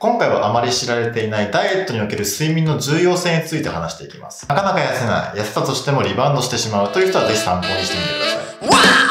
今回はあまり知られていないダイエットにおける睡眠の重要性について話していきます。なかなか痩せない、痩せたとしてもリバウンドしてしまうという人はぜひ参考にしてみてください。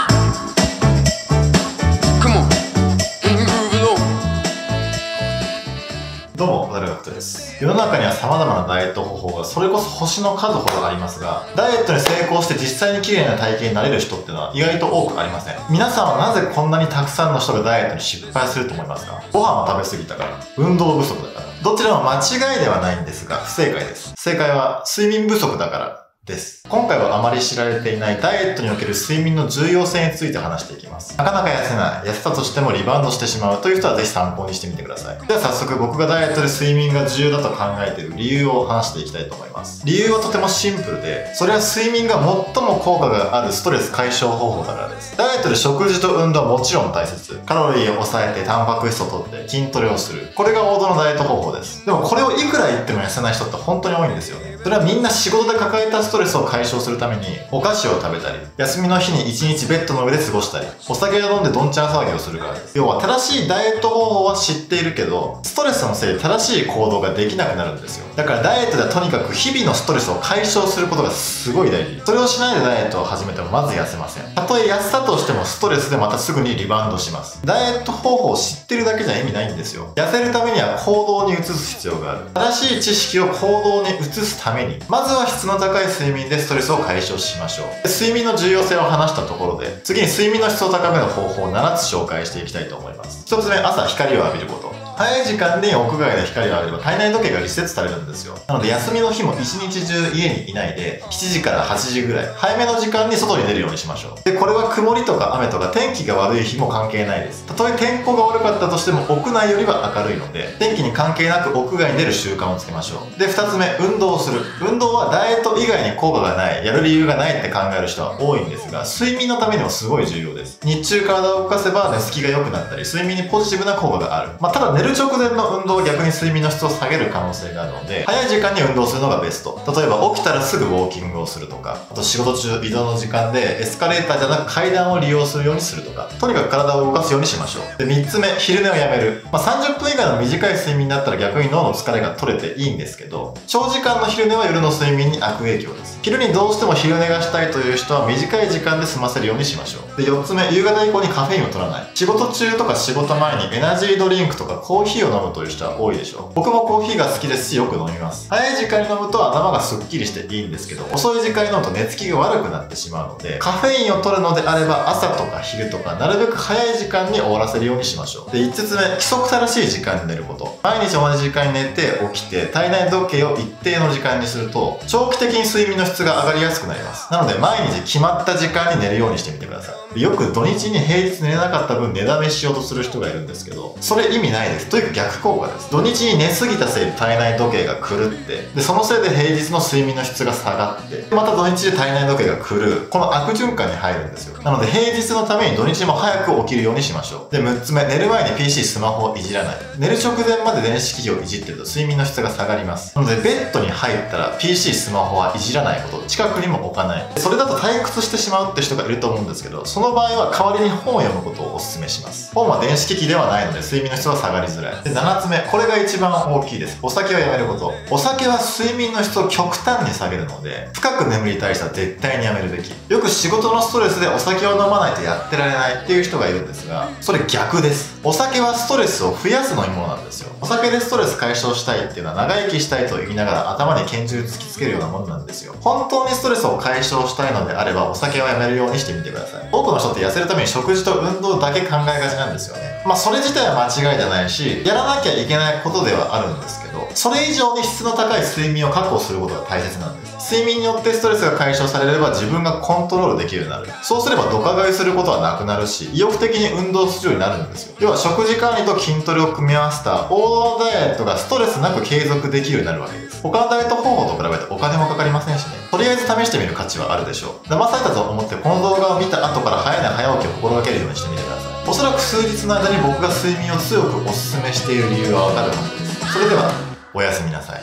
様々なダイエット方法がそれこそ星の数ほどありますが、ダイエットに成功して実際に綺麗な体型になれる人っていうのは意外と多くありません。皆さんはなぜこんなにたくさんの人がダイエットに失敗すると思いますか？ご飯を食べ過ぎたから、運動不足だから。どちらも間違いではないんですが、不正解です。正解は睡眠不足だからです。今回はあまり知られていないダイエットにおける睡眠の重要性について話していきます。なかなか痩せない、痩せたとしてもリバウンドしてしまうという人はぜひ参考にしてみてください。では早速僕がダイエットで睡眠が重要だと考えている理由を話していきたいと思います。理由はとてもシンプルで、それは睡眠が最も効果があるストレス解消方法だからです。ダイエットで食事と運動はもちろん大切。カロリーを抑えてタンパク質を取って筋トレをする。これが王道のダイエット方法です。でもこれをいくら言っても痩せない人って本当に多いんですよね。それはみんな仕事で抱えたストレスを解消するためにお菓子を食べたり休みの日に一日ベッドの上で過ごしたりお酒を飲んでどんちゃん騒ぎをするからです要は正しいダイエット方法は知っているけどストレスのせいで正しい行動ができなくなるんですよ。だからダイエットではとにかく日々のストレスを解消することがすごい大事。それをしないでダイエットを始めてもまず痩せません。たとえ痩せたとしてもストレスでまたすぐにリバウンドします。ダイエット方法を知ってるだけじゃ意味ないんですよ。痩せるためには行動に移す必要がある。正しい知識を行動に移すためために。まずは質の高い睡眠でストレスを解消しましょう。睡眠の重要性を話したところで次に睡眠の質を高める方法を7つ紹介していきたいと思います。1つ目朝光を浴びること。早い時間に屋外で光を浴びれば体内時計がリセットされるんですよ。なので休みの日も一日中家にいないで7時から8時ぐらい早めの時間に外に出るようにしましょう。でこれは曇りとか雨とか天気が悪い日も関係ないです。たとえ天候が悪かったとしても屋内よりは明るいので天気に関係なく屋外に出る習慣をつけましょう。で2つ目運動をする。運動はダイエット以外に効果がない。やる理由がないって考える人は多いんですが睡眠のためにもすごい重要です。日中体を動かせば寝つきが良くなったり睡眠にポジティブな効果がある、まあ、ただ寝る直前の運動は逆に睡眠の質を下げる可能性があるので早い時間に運動するのがベスト。例えば起きたらすぐウォーキングをするとかあと仕事中移動の時間でエスカレーターじゃなく階段を利用するようにするとかとにかく体を動かすようにしましょう。で3つ目昼寝をやめる、まあ、30分以外の短い睡眠だったら逆に脳の疲れが取れていいんですけど長時間の昼寝は夜の睡眠に悪影響です。昼にどうしても昼寝がしたいという人は短い時間で済ませるようにしましょう。で4つ目夕方以降にカフェインを取らない。仕事中とか仕事前にエナジードリンクとかコーーヒーを飲むという人は多いでしょ。う僕もコーヒーが好きですしよく飲みます。早い時間に飲むと頭がすっきりしていいんですけど遅い時間に飲むと寝つきが悪くなってしまうのでカフェインを取るのであれば朝とか昼とかなるべく早い時間に終わらせるようにしましょう。で5つ目規則正しい時間に寝ること。毎日同じ時間に寝て起きて体内時計を一定の時間にすると長期的に睡眠の質が上がりやすくなります。なので毎日決まった時間に寝るようにしてみてください。よく土日に平日寝れなかった分寝だめしようとする人がいるんですけどそれ意味ないです。というか逆効果です。土日に寝すぎたせいで体内時計が狂ってでそのせいで平日の睡眠の質が下がってまた土日で体内時計が狂う。この悪循環に入るんですよ。なので平日のために土日も早く起きるようにしましょう。で6つ目寝る前に PC スマホをいじらない。寝る直前まで電子機器をいじってると睡眠の質が下がります。なのでベッドに入ったら PC スマホはいじらないこと。近くにも置かない。それだと退屈してしまうって人がいると思うんですけどその場合は代わりに本を読むことをお勧めします。本は電子機器ではないので睡眠の質は下がりづらいで7つ目これが一番大きいです。お酒をやめること。お酒は睡眠の質を極端に下げるので深く眠りたい人は絶対にやめるべき。よく仕事のストレスでお酒を飲まないとやってられないっていう人がいるんですがそれ逆です。お酒はストレスを増やす飲み物なんですよ。お酒でストレス解消したいっていうのは長生きしたいと言いながら頭に拳銃突きつけるようなものなんですよ。本当にストレスを解消したいのであればお酒をやめるようにしてみてください。多くの人って痩せるために食事と運動だけ考えがちなんですよね。まあそれ自体は間違いじゃないしやらなきゃいけないことではあるんですけどそれ以上に質の高い睡眠を確保することが大切なんです。睡眠によってストレスが解消されれば自分がコントロールできるようになる。そうすればドカ買いすることはなくなるし意欲的に運動するようになるんですよ。要は食事管理と筋トレを組み合わせた王道ダイエットがストレスなく継続できるようになるわけです。他のダイエット方法と比べてお金もかかりませんしね。とりあえず試してみる価値はあるでしょう。騙されたと思ってこの動画を見た後から早寝早起きを心がけるようにしてみておそらく数日の間に僕が睡眠を強くお勧めしている理由はわかるはずですそれではおやすみなさい。